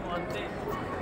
もあって。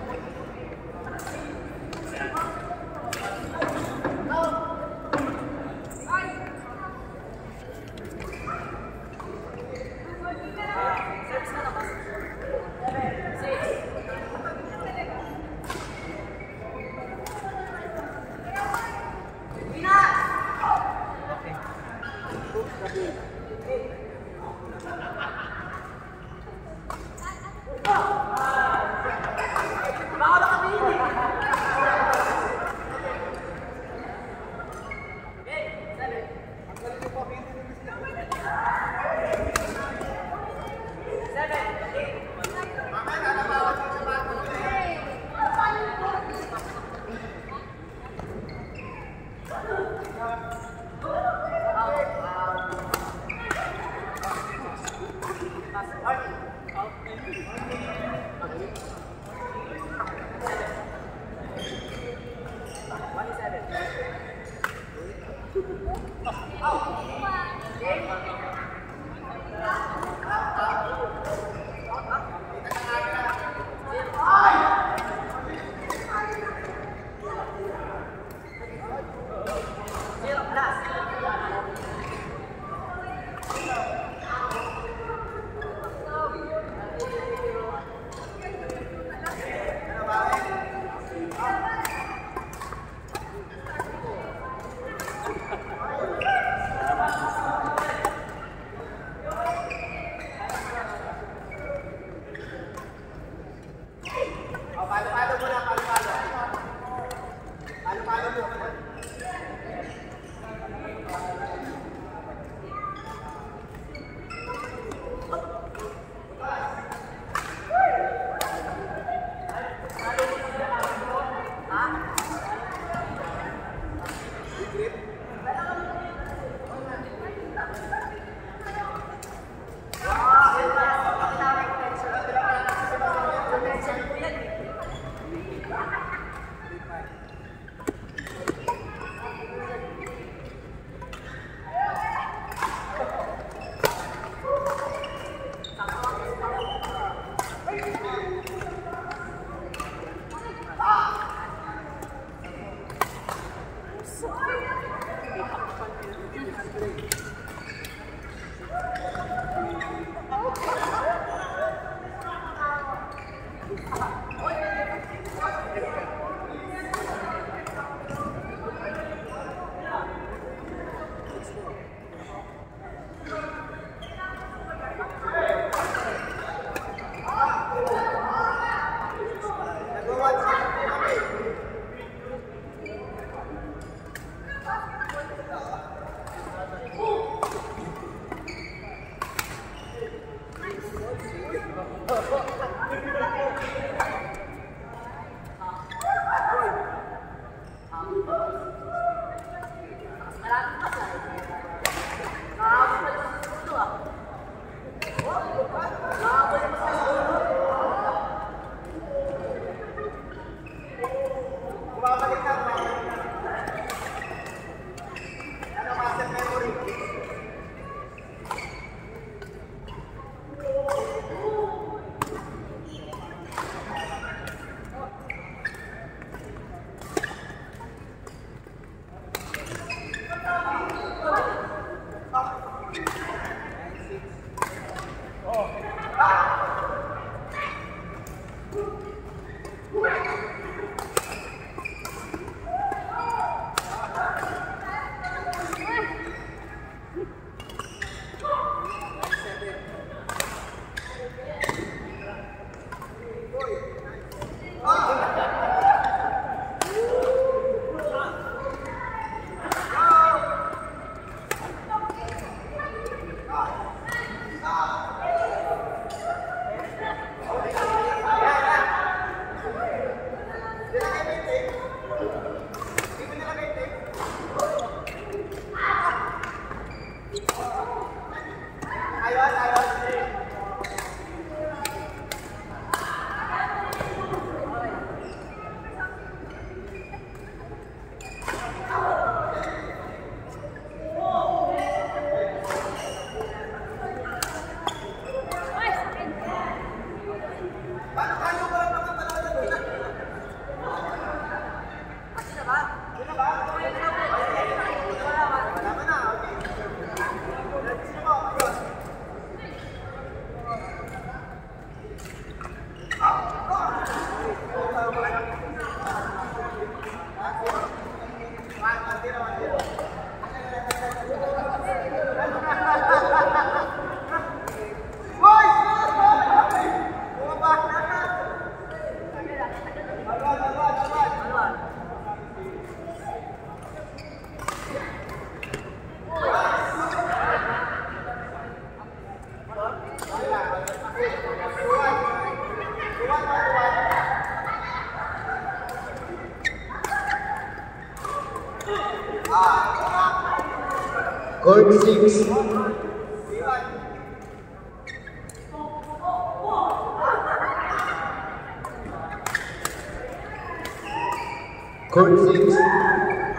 Court 6.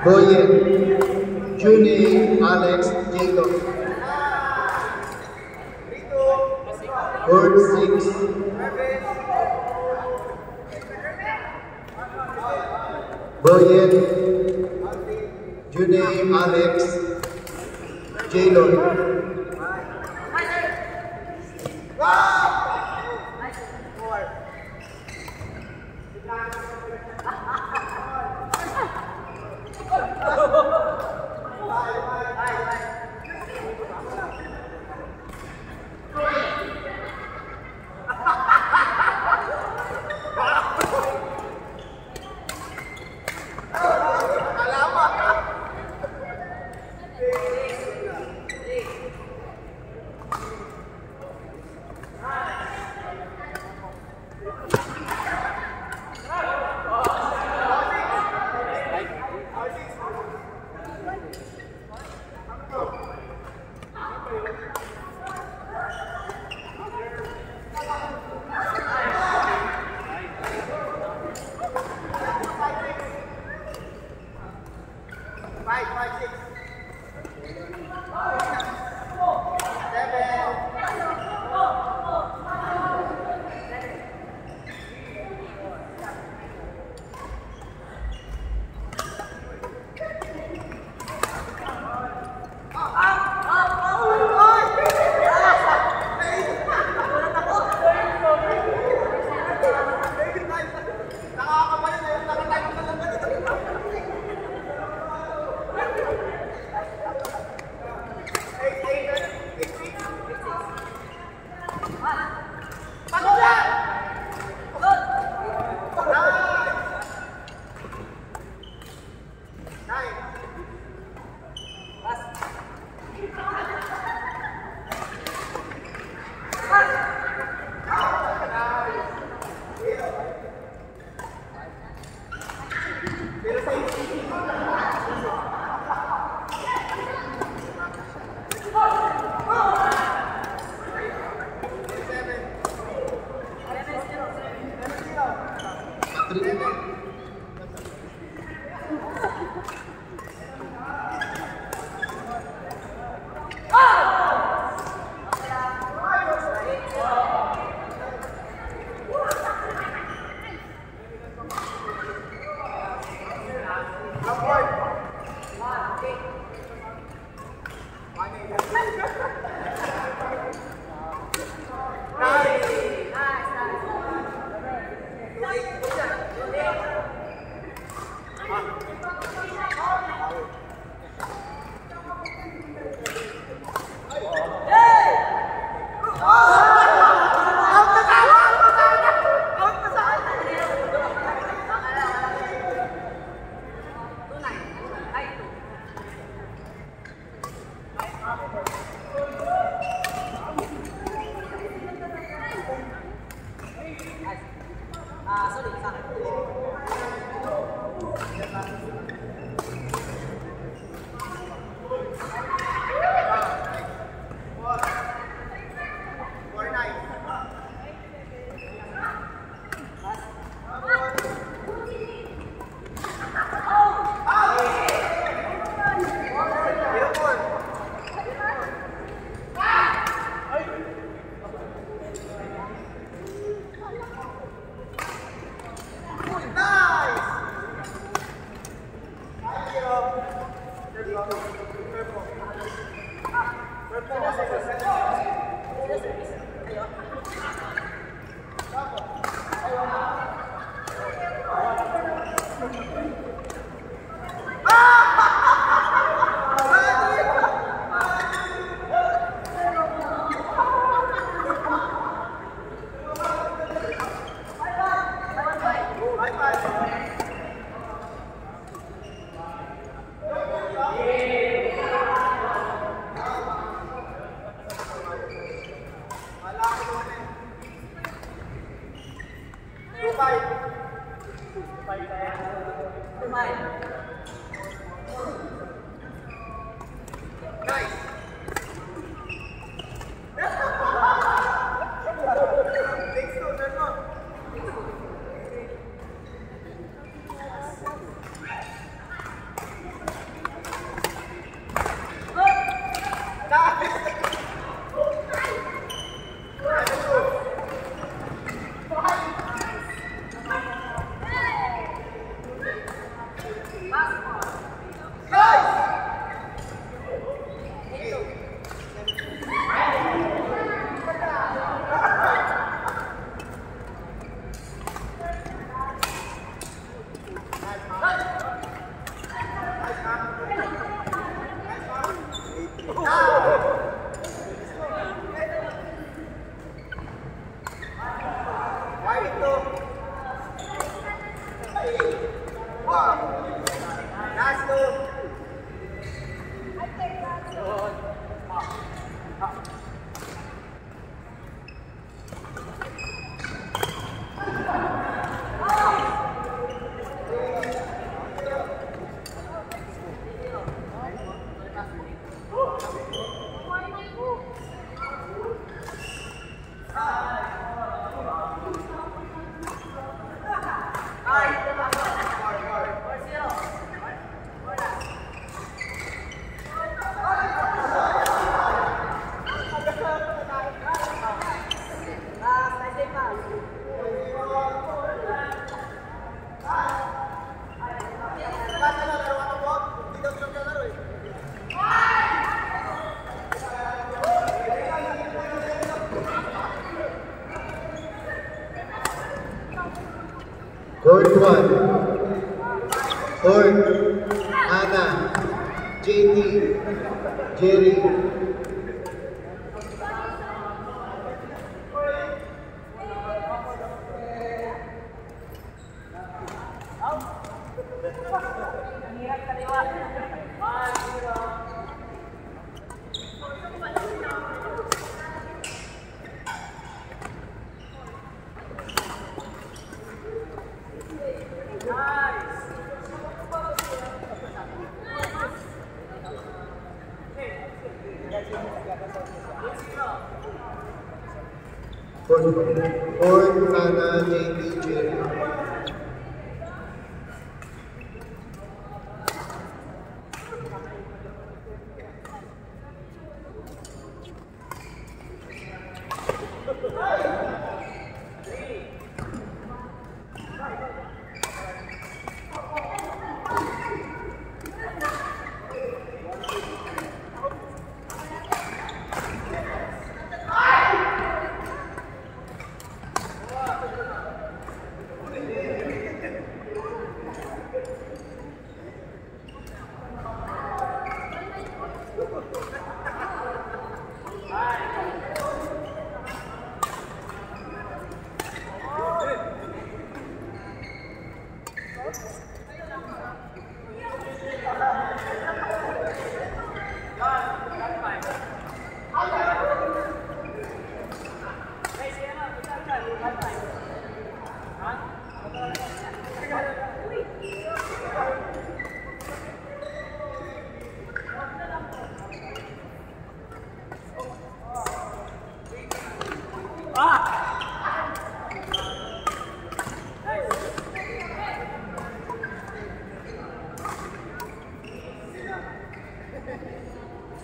Boyen. Junie Alex Jacob. Court 6. Boyen. Junie Alex Jaylon. Ah, 啊，这里上来。aquele Hey!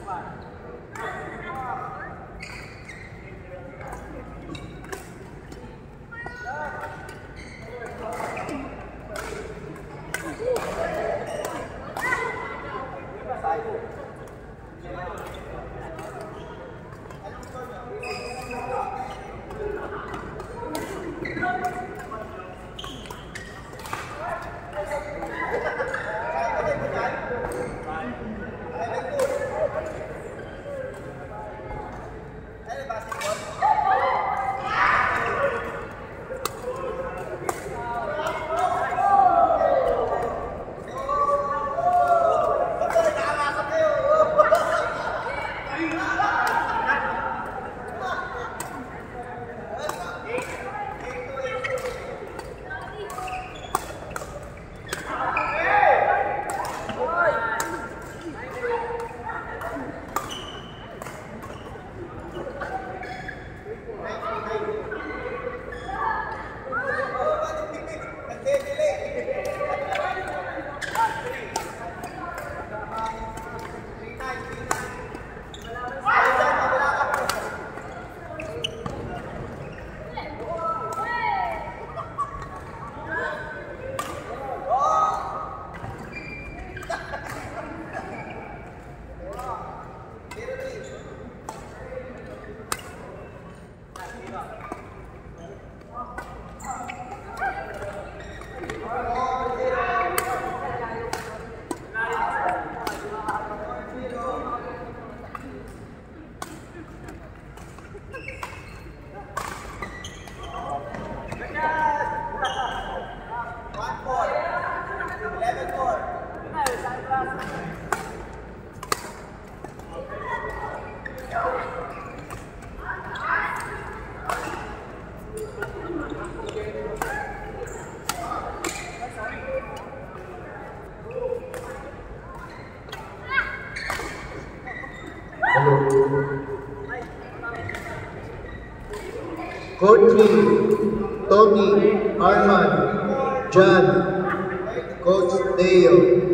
Fire. Tony, Arman, John, Coach Deo.